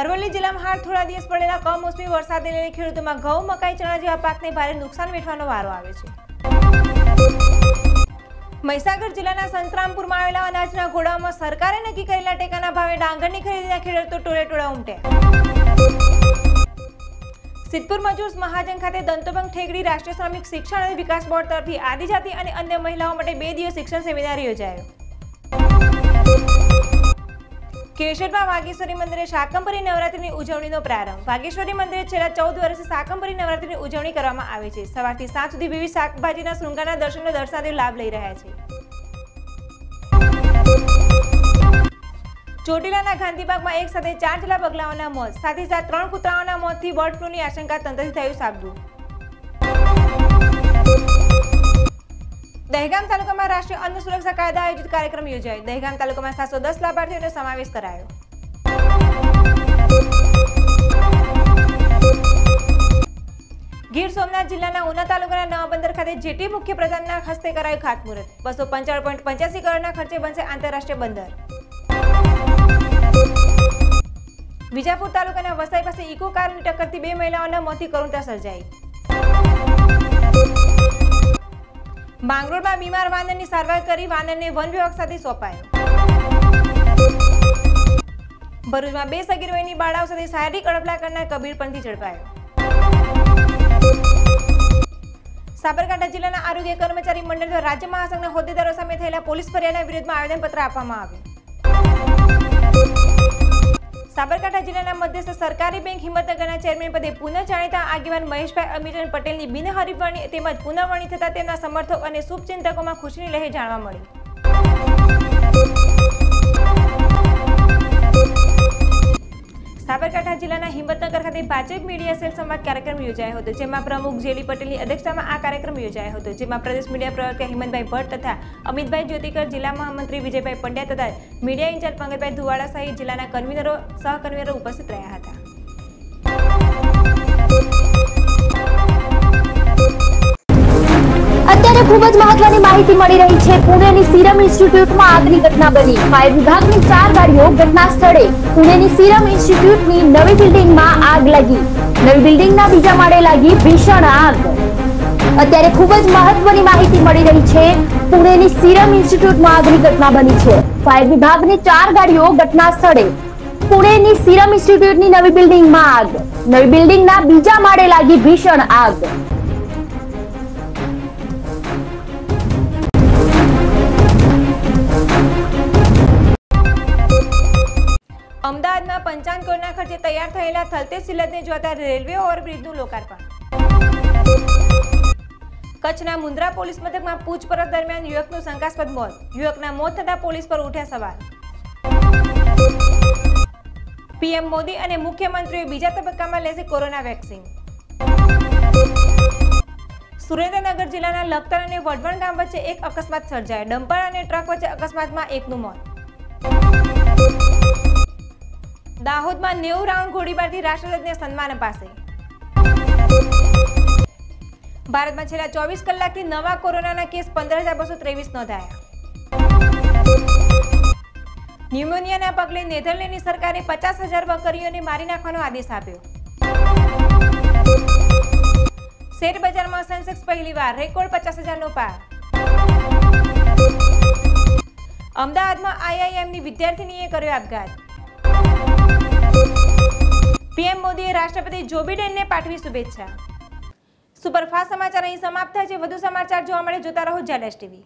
અરવલ્લી જિલ્લામાં હાલ થોડા દિવસ પડેલા કમોસમી વરસાદને લઈને ખેડૂતોમાં ઘઉં, મકાઈ, ચણા જેવા પાકને ભારે નુકસાન વેઠવાનો વારો આવે છે. મહીસાગર જિલ્લાના સંતરામપુરમાં આવેલા અનાજના ઘોડાઓમાં સરકારે નક્કી કરેલા ટેકાના ભાવે ડાંગરની ખરીદીના ખેડૂતો ટોળે ટોળા ઉમટ્યા. સિદ્ધપુર મજૂર મહાજન ખાતે દંતોબંગ ઠેકડી રાષ્ટ્રીય શ્રમિક શિક્ષણ અને વિકાસ બોર્ડ તરફથી આદિજાતિ અને અન્ય મહિલાઓ માટે બે દિવસ શિક્ષણ સેમિનાર યોજાયો. કેશોદમાં વાગેશ્વરી મંદિરે શાકંભરી નવરાત્રીની ઉજવણીનો પ્રારંભ. વાગેશ્વરી મંદિરે છેલ્લા ચૌદ વર્ષથી શાકંભરી નવરાત્રીની ઉજવણી કરવામાં આવે છે. સવારથી સાંજ સુધી વિવિધ શાકભાજીના શૃંગારના દર્શનનો દર્શાવી લાભ લઈ રહ્યા છે. ચોટીલાના ગાંધીબાગમાં એક સાથે ચાર જેટલા પગલાઓના મોત, સાથે સાથ ત્રણ કૂતરાઓના મોતથી બર્ડ ફ્લૂની આશંકા તંત્રથી થયું સાબદું. દહેગામ તાલુકામાં રાષ્ટ્રીય અન્ન સુરક્ષા કાયદા આયોજિત કાર્યક્રમ યોજાયો. દહેગામ તાલુકામાં સાતસો દસ લાભાર્થીઓનો સમાવેશ કરાયો. ગીર સોમનાથ જિલ્લાના ઉના તાલુકાના નવા બંદર ખાતે જેટી મુખ્ય પ્રધાનના હસ્તે કરાયું ખાતમુહૂર્ત. બસો પંચાવન પોઈન્ટ પંચ્યાસી કરોડના ખર્ચે બનશે આંતરરાષ્ટ્રીય બંદર. વિજાપુર તાલુકાના વસાઈ પાસે ઇકો કારની ટક્કરથી બે મહિલાઓના મોતથી કરુણતા સર્જાઈ. માંગરોળમાં બીમાર વાનરની સારવાર કરી વાનરને વન વિભાગ સાથે સોંપાયો. ભરૂચમાં બે સગીર વયની બાળાઓ સાથે શારીરિક અડપલા કરનાર કબીરપંથી ઝડપાયો. સાબરકાંઠા જિલ્લાના આરોગ્ય કર્મચારી મંડળ દ્વારા રાજ્ય મહાસંઘના હોદ્દેદારો સામે થયેલા પોલીસ ફરિયાદના વિરોધમાં આવેદનપત્ર આપવામાં આવ્યું. મધ્યસ્થ સરકારી બેંક હિંમતનગરના ચેરમેન પદે પુનઃ જાણીતા આગેવાન મહેશભાઈ અમીરન પટેલની બિનહરીફવરણી તેમજ પુનઃવરણી થતા તેમના સમર્થક અને શુભચિંતકોમાં ખુશીની લહેર જાણવા મળી. સાબરકાંઠા જિલ્લાના હિંમતનગર ખાતે ભાજપ મીડિયા સેલ સંવાદ કાર્યક્રમ યોજાયો હતો, જેમાં પ્રમુખ જેલી પટેલની અધ્યક્ષતામાં આ કાર્યક્રમ યોજાયો હતો, જેમાં પ્રદેશ મીડિયા પ્રવક્તા હિંમતભાઈ ભટ્ટ તથા અમિતભાઈ જ્યોતિકર, જિલ્લા મહામંત્રી વિજયભાઈ પંડ્યા તથા મીડિયા ઇન્ચાર્જ પંકજભાઈ ધુવાડા સહિત જિલ્લાના કન્વીનરો, સહકન્વીનરો ઉપસ્થિત રહ્યા હતા. ખૂબ જ મહત્વની માહિતી મળી રહી છે. પુણેની સિરમ ઇન્સ્ટિટ્યૂટમાં આગની ઘટના બની. ફાયર વિભાગની ચાર ગાડીઓ ઘટના સ્થળે પુણેની સિરમ ઇન્સ્ટિટ્યૂટની નવી બિલ્ડિંગમાં આગ લાગી. નવી બિલ્ડિંગના બીજા માળે લાગી ભીષણ આગ. અત્યારે ખૂબ જ મહત્વની માહિતી મળી રહી છે. પુણેની સિરમ ઇન્સ્ટિટ્યૂટમાં આગની ઘટના બની છે. ફાયર વિભાગની ચાર ગાડીઓ ઘટના સ્થળે પુણેની સિરમ ઇન્સ્ટિટ્યૂટની નવી બિલ્ડિંગમાં આગ. નવી બિલ્ડિંગના બીજા માળે લાગી ભીષણ આગ. અમદાવાદમાં પંચાવન કરોડના ખર્ચે તૈયાર થયેલા થલતેજ સિલતને જોતા રેલવે ઓવરબ્રિજનું લોકાર્પણ. કચ્છના મુન્દ્રા પોલીસ મથકમાં પૂછપરછ દરમિયાન યુવકનું શંકાસ્પદ મોત. યુવકના મોત થતા પોલીસ પર ઉઠ્યા સવાલ. પીએમ મોદી અને મુખ્યમંત્રીઓ બીજા તબક્કામાં લેશે કોરોના વેક્સિન. સુરેન્દ્રનગર જિલ્લાના લખતર અને વઢવણ ગામ વચ્ચે એક અકસ્માત સર્જાયો. ડમ્પર અને ટ્રક વચ્ચે અકસ્માતમાં એકનું મોત. દાહોદમાં નેવું રાઉન્ડ ગોળીબારથી રાષ્ટ્રધ્વજને સન્માન અપાશે. ભારતમાં છેલ્લા ચોવીસ કલાકથી નવા કોરોનાના કેસ પંદર હજાર બસો ત્રેવીસ નોંધાયા. ન્યુમોનિયાના પગલે નેધરલેન્ડની સરકારે પચાસ હજાર બકરીઓને મારી નાખવાનો આદેશ આપ્યો. શેર બજારમાં સેન્સેક્સ પહેલીવાર, રેકોર્ડ પચાસ હજારનો પાર. અમદાવાદમાં આઈઆઈએમની વિદ્યાર્થીનીએ કર્યો આપઘાત. પીએમ મોદીએ રાષ્ટ્રપતિ જો બિડેનને પાઠવી શુભેચ્છા. સુપરફાસ્ટ સમાચાર અહીં સમાપ્ત થાય છે. વધુ સમાચાર જોવા મળે જોતા રહો જેડેશ ટીવી.